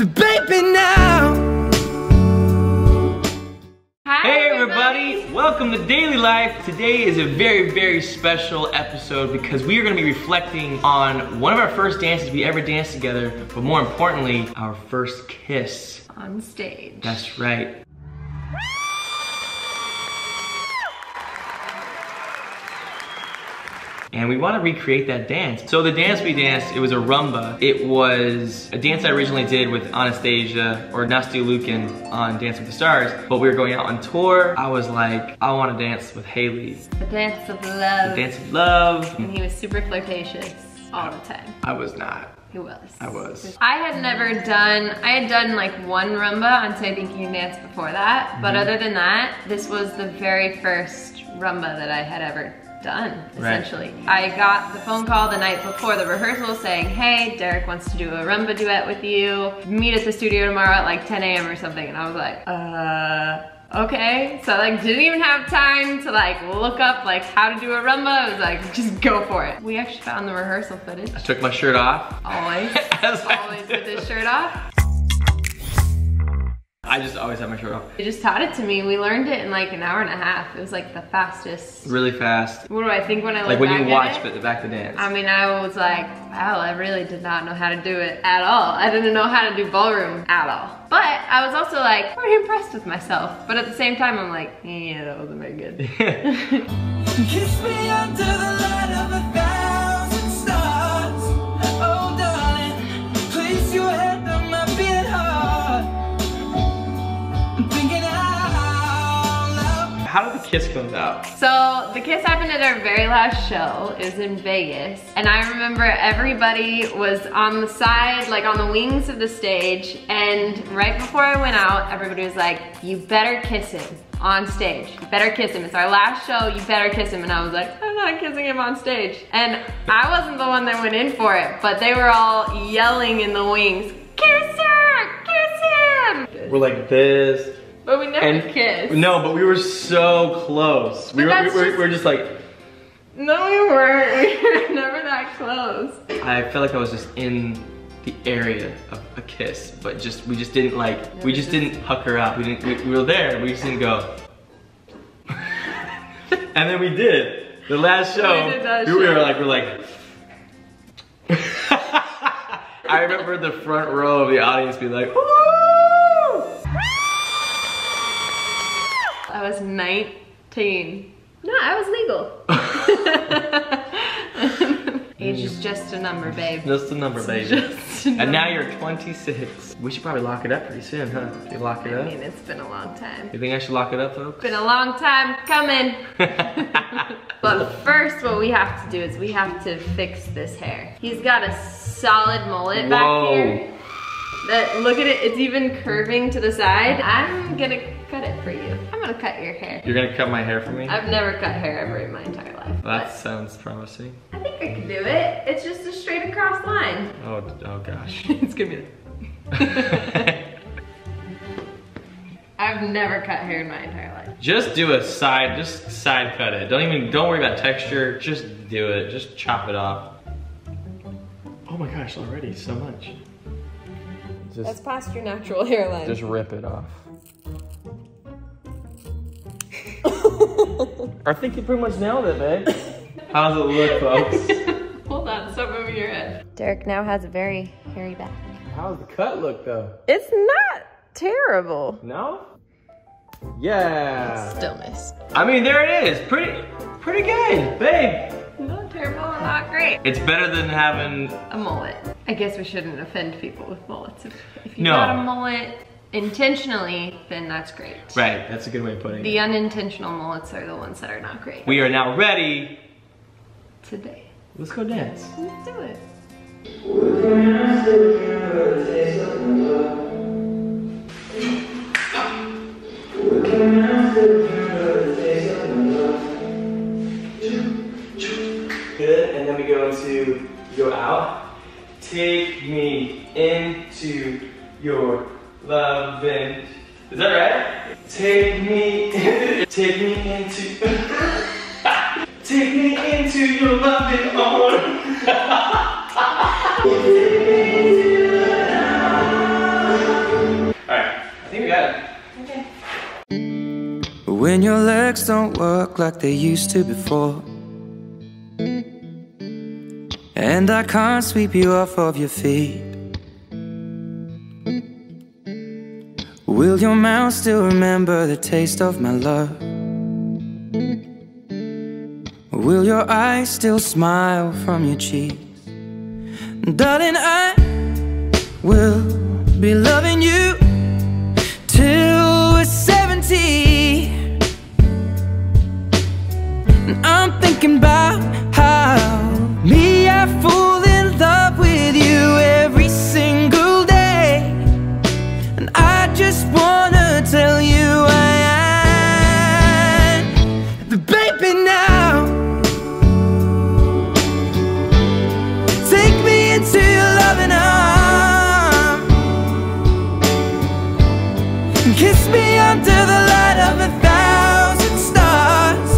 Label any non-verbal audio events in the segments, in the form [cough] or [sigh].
the baby now. Hi, Hey everybody, welcome to Dayley Life. Today is a very, very special episode because we are gonna be reflecting on one of our first dances we ever danced together, but more importantly, our first kiss. On stage. That's right. And we want to recreate that dance. So the dance we danced, it was a rumba. It was a dance I originally did with Anastasia or Nastia Liukin on Dance with the Stars. But we were going out on tour. I was like, I want to dance with Hayley. The dance of love. The dance of love. And he was super flirtatious all the time. I was not. He was. I was. I had never done, I had done like one rumba on So You Think You Can Dance before that, but Mhm. other than that, this was the very first rumba that I had ever done, Right. essentially. I got the phone call the night before the rehearsal saying, hey, Derek wants to do a rumba duet with you. Meet at the studio tomorrow at like 10 a.m. or something. And I was like, uh, okay. So I like didn't even have time to like look up like how to do a rumba. I was like, just go for it. We actually found the rehearsal footage. I took my shirt off. Always. [laughs] As always with his shirt off. I just always have my shirt off. He just taught it to me. We learned it in like an hour and a half. It was like the fastest. Really fast. What do I think when I look Like when back you watch it? but the back to dance. I mean, I was like, wow, I really did not know how to do it at all. I didn't know how to do ballroom at all. But I was also like pretty impressed with myself. But at the same time, I'm like, yeah, that wasn't very good. [laughs] How did the kiss come about? So the kiss happened at our very last show. It was in Vegas. And I remember everybody was on the side, like on the wings of the stage. And right before I went out, everybody was like, you better kiss him on stage. You better kiss him. It's our last show, you better kiss him. And I was like, I'm not kissing him on stage. And I wasn't the one that went in for it, but they were all yelling in the wings, kiss her, kiss him. We're like this. But we never And kissed. no, but we were so close. We were, we were, just- we were just like, No, we weren't. [laughs] We were never that close. I felt like I was just in the area of a kiss, but just we just didn't like we just didn't pucker up. We didn't. We, we were there. We just didn't go. [laughs] and then we did the last show. We did that we were like we're like. [laughs] I remember the front row of the audience be like, "Woo!" 19. No, I was legal. [laughs] Age is just a number, babe. Just a number, baby. Just a And now you're 26. We should probably lock it up pretty soon, huh? Should we lock it I up? mean, it's been a long time. You think I should lock it up, folks? It's been a long time coming. [laughs] But first, what we have to do is we have to fix this hair. He's got a solid mullet Whoa. back here. That look at it, it's even curving to the side. I'm gonna cut it for you. I'm gonna cut your hair. You're gonna cut my hair for me? I've never cut hair ever in my entire life. That sounds promising. I think I can do it. It's just a straight across line. Oh, oh gosh. [laughs] it's gonna be like. [laughs] I've never cut hair in my entire life. just do a side, just side cut it. Don't even, don't worry about texture. Just do it. Just chop it off. Oh my gosh, already so much. Just, past your natural hairline. just rip it off. [laughs] I think you pretty much nailed it, babe. How's it look, folks? [laughs] Hold on, stop moving your head. Derek now has a very hairy back. How's the cut look, though? It's not terrible. No? Yeah. Still missed. I mean, there it is. Pretty, pretty good, babe. Not terrible, not great. It's better than having. A mullet. I guess we shouldn't offend people with mullets. If, if you No. got a mullet intentionally, then that's great. Right, that's a good way of putting The it. The unintentional mullets are the ones that are not great. We are now ready. Today. Let's go dance. Let's do it. Good, and then we go into, go out. Take me into your loving. Is that right? Take me, [laughs] take me into, [laughs] take me into your loving arms. got it. Okay. When your legs don't work like they used to before. And I can't sweep you off of your feet. Will your mouth still remember the taste of my love? Will your eyes still smile from your cheeks? Darling, I will be loving you till we're 70. And I'm thinking about Kiss me under the light of a thousand stars.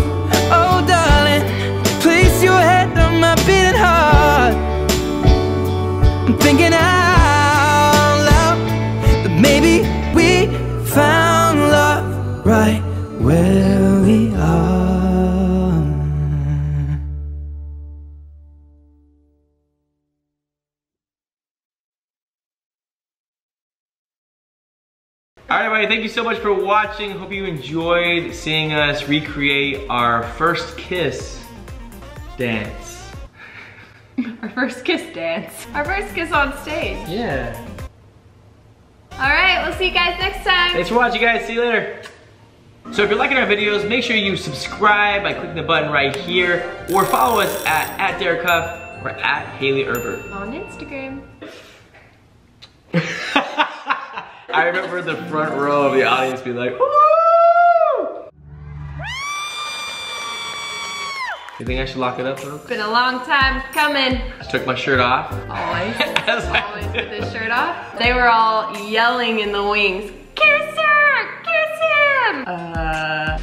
Oh, darling, place your head on my beating heart. I'm thinking out loud that maybe we found love right where we are. All right, everybody, thank you so much for watching. Hope you enjoyed seeing us recreate our first kiss dance. Our first kiss dance. Our first kiss on stage. Yeah. All right, we'll see you guys next time. Thanks for watching, guys. See you later. So if you're liking our videos, make sure you subscribe by clicking the button right here, or follow us at, at Derek Hough or at Hayley Erbert. On Instagram. I remember the front row of the audience being like, Woo! You think I should lock it up, folks? Been a long time coming. I took my shirt off. Always. [laughs] As Always with his shirt off. They were all yelling in the wings. Kiss her! Kiss him! Uh.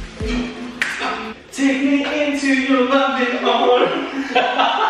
Take me into your loving arms. [laughs]